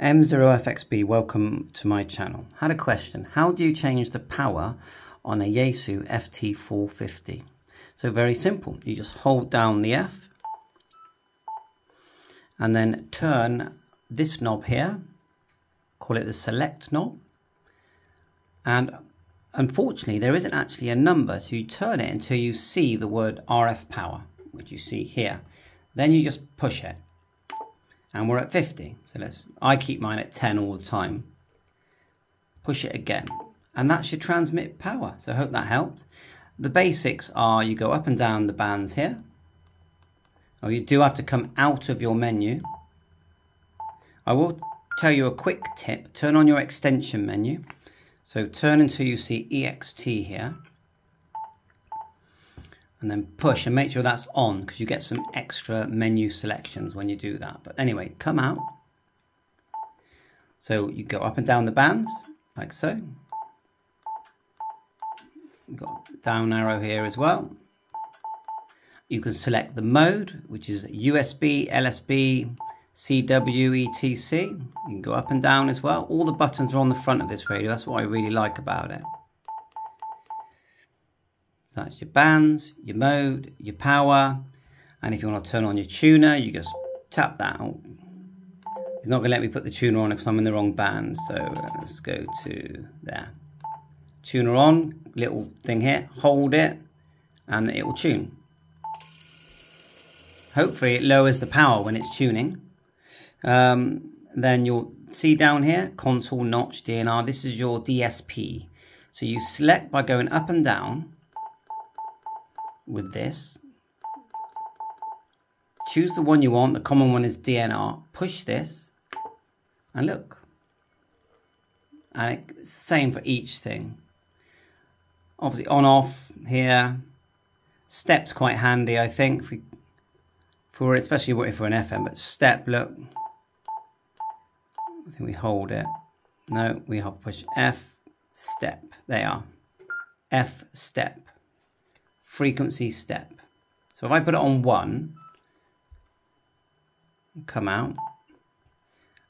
M0FXB, welcome to my channel. Had a question. How do you change the power on a Yaesu FT450? So very simple. You just hold down the F and then turn this knob here, call it the select knob. And unfortunately, there isn't actually a number, so you turn it until you see the word RF power, which you see here. Then you just push it and we're at 50. So let's, I keep mine at 10 all the time. Push it again and that should transmit power. So I hope that helped. The basics are you go up and down the bands here. Oh, you do have to come out of your menu. I will tell you a quick tip. Turn on your extension menu. So turn until you see EXT here and then push and make sure that's on because you get some extra menu selections when you do that. But anyway, come out. So you go up and down the bands like so. You've got down arrow here as well. You can select the mode, which is USB, LSB, CW, ETC. You can go up and down as well. All the buttons are on the front of this radio. That's what I really like about it. So that's your bands, your mode, your power. And if you want to turn on your tuner, you just tap that. Oh, it's not going to let me put the tuner on because I'm in the wrong band. So uh, let's go to there. Tuner on, little thing here, hold it, and it will tune. Hopefully it lowers the power when it's tuning. Um, then you'll see down here, console notch DNR, this is your DSP. So you select by going up and down, with this. Choose the one you want. The common one is DNR. Push this and look. And it's the same for each thing. Obviously on off here. Step's quite handy I think. For especially if we're an FM. But step, look. I think we hold it. No, we have push F step. They are. F step frequency step. So if I put it on one, come out,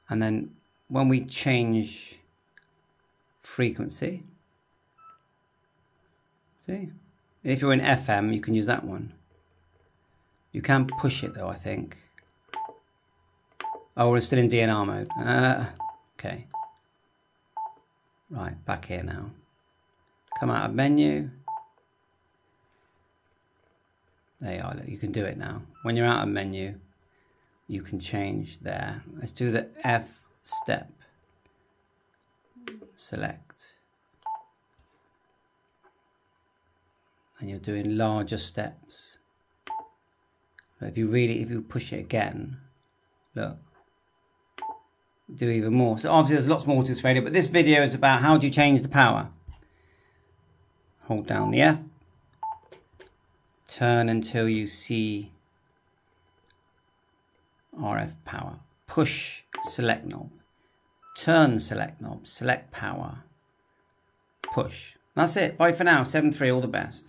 and then when we change frequency, see, if you're in FM, you can use that one. You can push it though, I think. Oh, we're still in DNR mode. Uh, okay. Right, back here now. Come out of menu. There you are, look, you can do it now. When you're out of menu, you can change there. Let's do the F step. Select. And you're doing larger steps. But if you really, if you push it again, look, do even more. So obviously there's lots more to this radio, but this video is about how do you change the power. Hold down the F Turn until you see RF power. Push select knob. Turn select knob. Select power. Push. That's it. Bye for now. 7-3. All the best.